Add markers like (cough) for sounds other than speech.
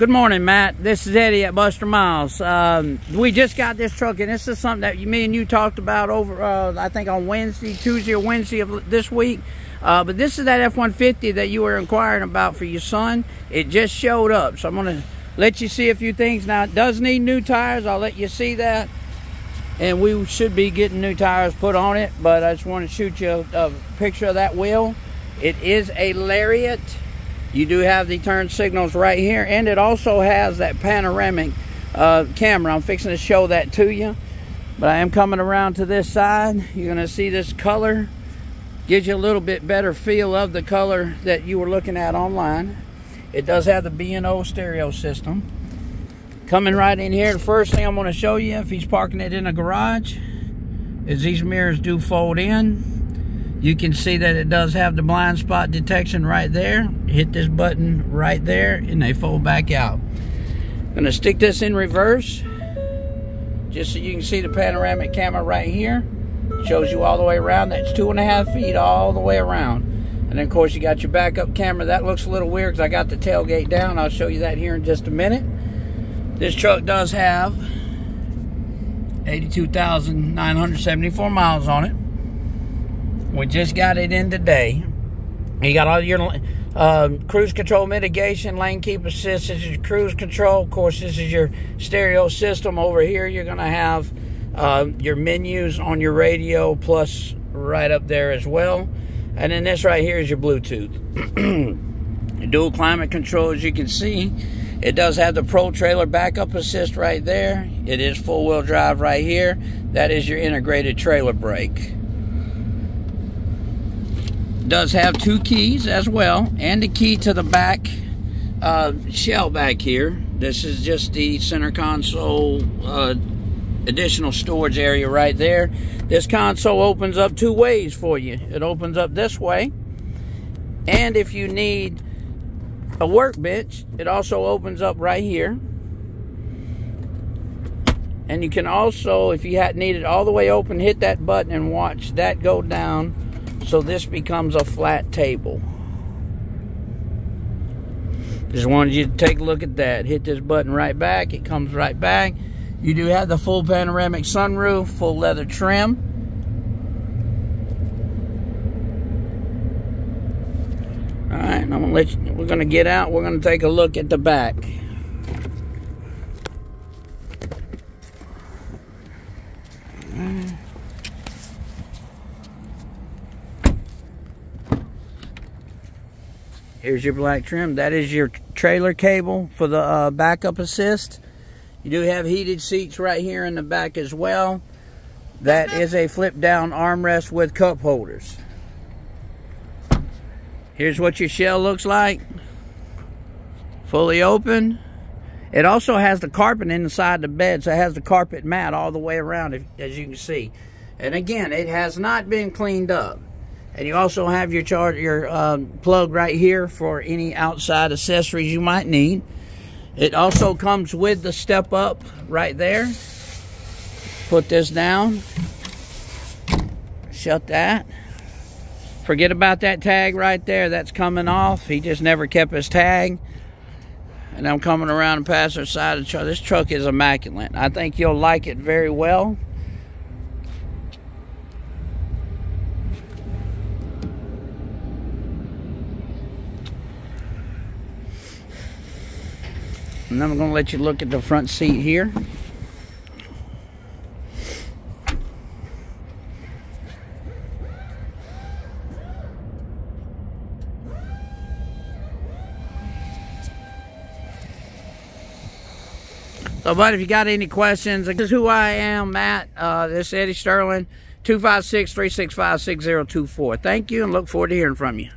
Good morning, Matt. This is Eddie at Buster Miles. Um, we just got this truck, and this is something that me and you talked about over, uh, I think, on Wednesday, Tuesday, or Wednesday of this week. Uh, but this is that F-150 that you were inquiring about for your son. It just showed up, so I'm going to let you see a few things. Now, it does need new tires. I'll let you see that. And we should be getting new tires put on it, but I just want to shoot you a, a picture of that wheel. It is a Lariat. You do have the turn signals right here, and it also has that panoramic uh, camera. I'm fixing to show that to you. But I am coming around to this side. You're going to see this color. Gives you a little bit better feel of the color that you were looking at online. It does have the B&O stereo system. Coming right in here, the first thing I'm going to show you, if he's parking it in a garage, is these mirrors do fold in. You can see that it does have the blind spot detection right there. Hit this button right there and they fold back out. I'm gonna stick this in reverse just so you can see the panoramic camera right here. Shows you all the way around. That's two and a half feet all the way around. And then of course you got your backup camera. That looks a little weird because I got the tailgate down. I'll show you that here in just a minute. This truck does have 82,974 miles on it. We just got it in today. You got all your uh, cruise control mitigation, lane keep assist. This is your cruise control. Of course, this is your stereo system. Over here, you're going to have uh, your menus on your radio, plus right up there as well. And then this right here is your Bluetooth. (clears throat) Dual climate control, as you can see. It does have the Pro Trailer backup assist right there. It is full wheel drive right here. That is your integrated trailer brake does have two keys as well and a key to the back uh, shell back here. This is just the center console uh, additional storage area right there. This console opens up two ways for you. It opens up this way and if you need a workbench it also opens up right here. And you can also if you had needed all the way open hit that button and watch that go down so this becomes a flat table. Just wanted you to take a look at that. Hit this button right back. It comes right back. You do have the full panoramic sunroof, full leather trim. All right, I'm gonna let you, we're gonna get out. We're gonna take a look at the back. Here's your black trim. That is your trailer cable for the uh, backup assist. You do have heated seats right here in the back as well. That is a flip down armrest with cup holders. Here's what your shell looks like. Fully open. It also has the carpet inside the bed, so it has the carpet mat all the way around, as you can see. And again, it has not been cleaned up. And you also have your charge, your um, plug right here for any outside accessories you might need. It also comes with the step up right there. Put this down. Shut that. Forget about that tag right there. That's coming off. He just never kept his tag. And I'm coming around the passenger side of the truck. This truck is immaculate. I think you'll like it very well. And then I'm going to let you look at the front seat here. So, but if you got any questions, this is who I am, Matt. Uh, this is Eddie Sterling, 256 365 6024. Thank you and look forward to hearing from you.